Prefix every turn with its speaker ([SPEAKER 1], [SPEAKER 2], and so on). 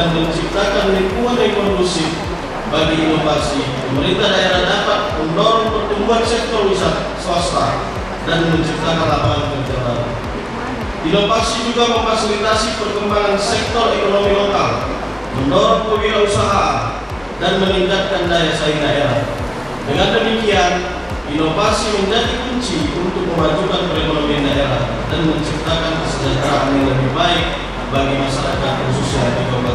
[SPEAKER 1] dan menciptakan lingkungan yang kondusif bagi inovasi, pemerintah daerah dapat mendorong pertumbuhan sektor wisata swasta dan menciptakan lapangan kerja baru. Inovasi juga memfasilitasi perkembangan sektor ekonomi lokal, mendorong kewirausahaan, dan meningkatkan daya saing daerah. Dengan demikian, inovasi menjadi kunci untuk memajukan perekonomian daerah dan menciptakan kesejahteraan yang lebih baik bagi masyarakat khususnya di Kabupaten